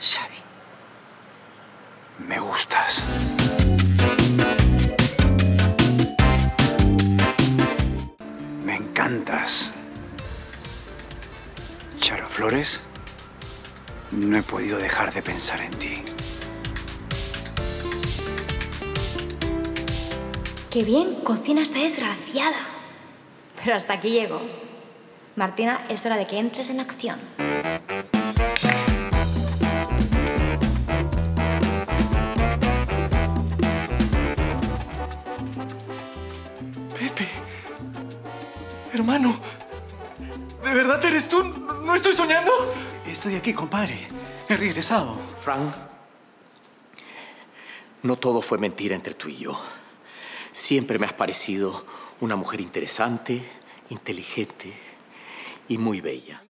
Xavi, me gustas. Me encantas. Charo Flores, no he podido dejar de pensar en ti. Qué bien cocina esta desgraciada. Pero hasta aquí llego. Martina, es hora de que entres en acción. Pepe. Hermano. ¿De verdad eres tú? ¿No estoy soñando? Estoy aquí, compadre. He regresado. Frank, no todo fue mentira entre tú y yo. Siempre me has parecido una mujer interesante, inteligente y muy bella.